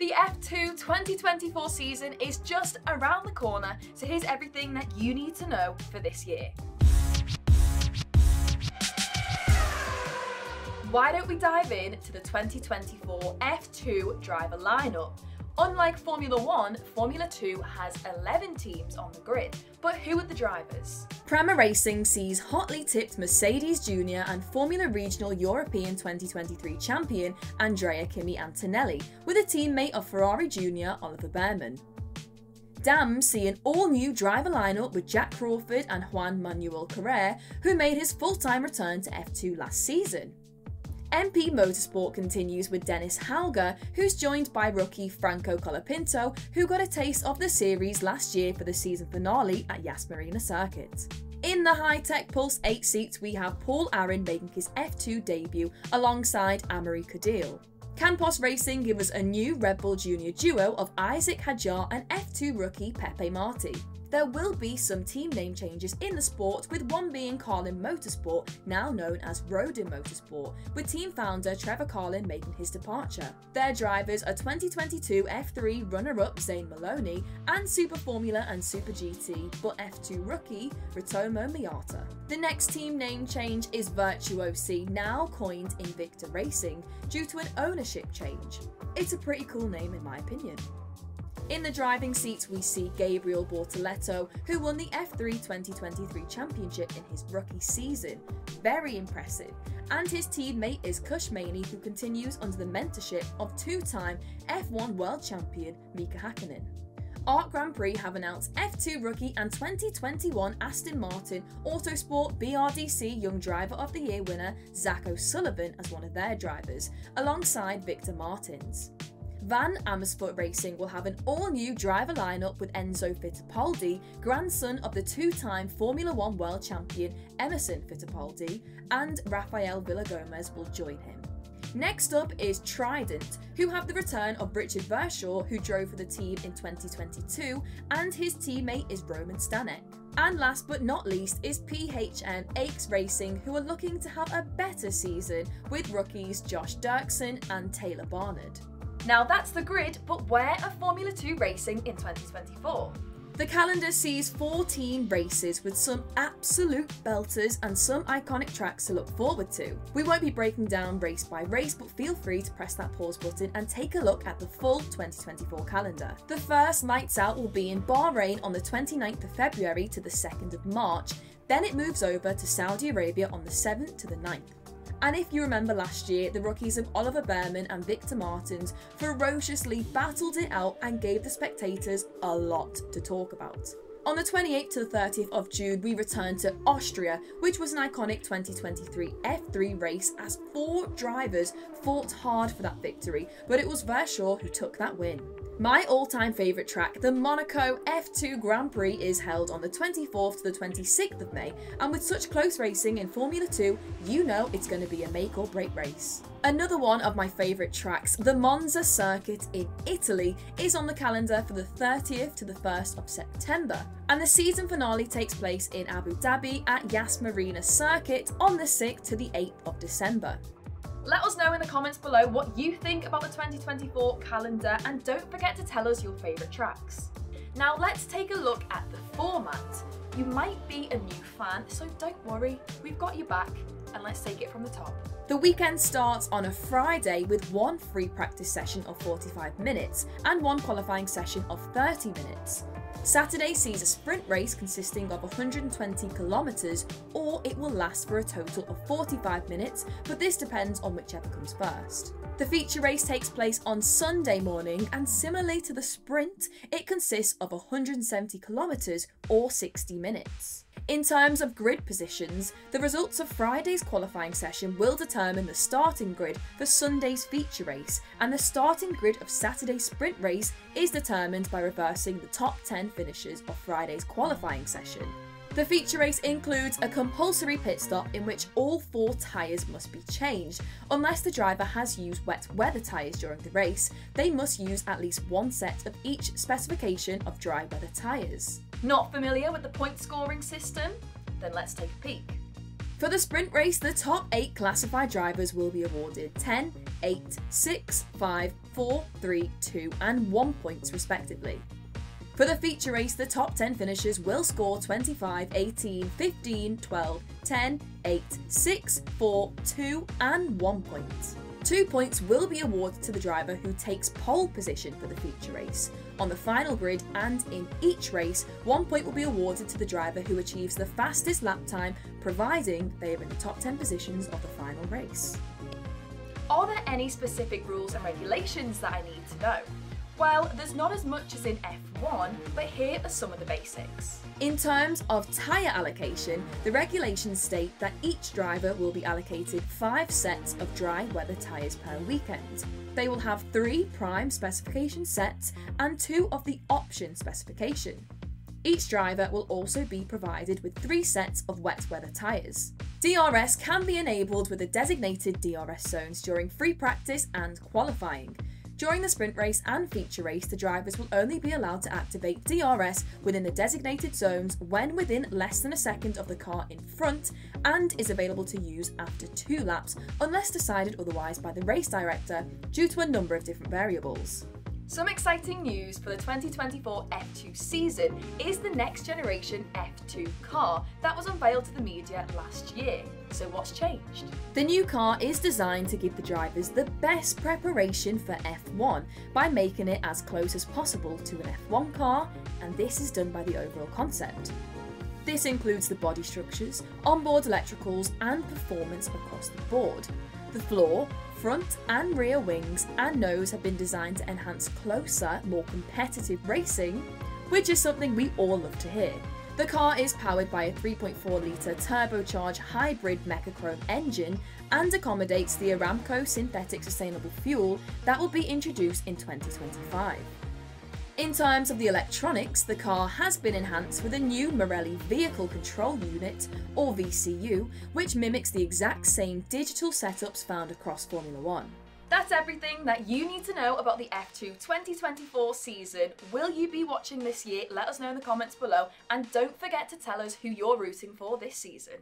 The F2 2024 season is just around the corner, so here's everything that you need to know for this year. Why don't we dive in to the 2024 F2 driver lineup? Unlike Formula 1, Formula 2 has 11 teams on the grid, but who are the drivers? Prema Racing sees hotly tipped Mercedes Junior and Formula Regional European 2023 champion Andrea Kimi Antonelli, with a teammate of Ferrari Junior Oliver Bearman. Dams see an all-new driver lineup with Jack Crawford and Juan Manuel Correa, who made his full-time return to F2 last season. MP Motorsport continues with Dennis Hauger, who's joined by rookie Franco Colapinto, who got a taste of the series last year for the season finale at Yas Marina Circuit. In the Hitech Pulse-Eight seats, we have Paul Aron making his F2 debut alongside Amaury Cordeel. Campos Racing give us a new Red Bull Junior duo of Isaac Hadjar and F2 rookie Pepe Marti there will be some team name changes in the sport, with one being Carlin Motorsport, now known as Rodin Motorsport, with team founder Trevor Carlin making his departure. Their drivers are 2022 F3 runner-up Zane Maloney and Super Formula and Super GT, but F2 rookie Ritomo Miyata. The next team name change is Virtuosi, now coined Invicta Racing, due to an ownership change. It's a pretty cool name in my opinion. In the driving seats, we see Gabriel Bortoleto, who won the F3 2023 Championship in his rookie season. Very impressive. And his teammate is Kush Maini, who continues under the mentorship of two time F1 World Champion Mika Hakkinen. Art Grand Prix have announced F2 rookie and 2021 Aston Martin Autosport BRDC Young Driver of the Year winner Zach O'Sullivan as one of their drivers, alongside Victor Martins. Van Amersfoort Racing will have an all-new driver lineup with Enzo Fittipaldi, grandson of the two-time Formula One world champion Emerson Fittipaldi, and Rafael Villagomez will join him. Next up is Trident, who have the return of Richard Verschoor, who drove for the team in 2022, and his teammate is Roman Stanek. And last but not least is PHM AIX Racing, who are looking to have a better season with rookies Josh Dürksen and Taylor Barnard. Now that's the grid, but where are Formula 2 racing in 2024? The calendar sees 14 races with some absolute belters and some iconic tracks to look forward to. We won't be breaking down race by race, but feel free to press that pause button and take a look at the full 2024 calendar. The first Lights Out will be in Bahrain on the 29th of February to the 2nd of March, then it moves over to Saudi Arabia on the 7th to the 9th. And if you remember last year, the rookies of Oliver Bearman and Victor Martins ferociously battled it out and gave the spectators a lot to talk about. On the 28th to the 30th of June, we returned to Austria, which was an iconic 2023 F3 race as four drivers fought hard for that victory, but it was Verschoor who took that win. My all-time favourite track, the Monaco F2 Grand Prix is held on the 24th to the 26th of May, and with such close racing in Formula 2, you know it's going to be a make or break race. Another one of my favourite tracks, the Monza Circuit in Italy, is on the calendar for the 30th to the 1st of September, and the season finale takes place in Abu Dhabi at Yas Marina Circuit on the 6th to the 8th of December. Let us know in the comments below what you think about the 2024 calendar and don't forget to tell us your favourite tracks. Now let's take a look at the format. You might be a new fan, so don't worry, we've got you back and let's take it from the top. The weekend starts on a Friday with one free practice session of 45 minutes and one qualifying session of 30 minutes. Saturday sees a sprint race consisting of 120 kilometres, or it will last for a total of 45 minutes, but this depends on whichever comes first. The feature race takes place on Sunday morning, and similarly to the sprint, it consists of 170 kilometres or 60 minutes. In terms of grid positions, the results of Friday's qualifying session will determine the starting grid for Sunday's feature race, and the starting grid of Saturday's sprint race is determined by reversing the top 10 finishers of Friday's qualifying session. The feature race includes a compulsory pit stop in which all four tyres must be changed. Unless the driver has used wet weather tyres during the race, they must use at least one set of each specification of dry weather tyres. Not familiar with the point scoring system? Then let's take a peek. For the sprint race, the top 8 classified drivers will be awarded 10, 8, 6, 5, 4, 3, 2, and 1 points respectively. For the feature race, the top 10 finishers will score 25, 18, 15, 12, 10, 8, 6, 4, 2, and 1 point. Two points will be awarded to the driver who takes pole position for the feature race. On the final grid and in each race, one point will be awarded to the driver who achieves the fastest lap time, providing they are in the top 10 positions of the final race. Are there any specific rules and regulations that I need to know? Well, there's not as much as in F1, but here are some of the basics. In terms of tyre allocation, the regulations state that each driver will be allocated five sets of dry weather tyres per weekend. They will have three prime specification sets and two of the option specification. Each driver will also be provided with three sets of wet weather tyres. DRS can be enabled with the designated DRS zones during free practice and qualifying. During the sprint race and feature race, the drivers will only be allowed to activate DRS within the designated zones when within less than a second of the car in front and is available to use after two laps unless decided otherwise by the race director due to a number of different variables. Some exciting news for the 2024 F2 season is the next generation F2 car that was unveiled to the media last year. So, what's changed? The new car is designed to give the drivers the best preparation for F1 by making it as close as possible to an F1 car, and this is done by the overall concept. This includes the body structures, onboard electricals, and performance across the board. The floor, front and rear wings and nose have been designed to enhance closer, more competitive racing, which is something we all love to hear. The car is powered by a 3.4 litre turbocharged hybrid Mecachrome engine and accommodates the Aramco synthetic sustainable fuel that will be introduced in 2025. In terms of the electronics, the car has been enhanced with a new Marelli Vehicle Control Unit, or VCU, which mimics the exact same digital setups found across Formula One. That's everything that you need to know about the F2 2024 season. Will you be watching this year? Let us know in the comments below, and don't forget to tell us who you're rooting for this season.